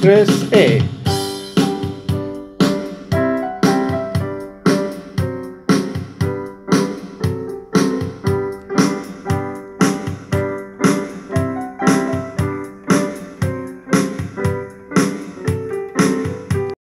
press A. Eh.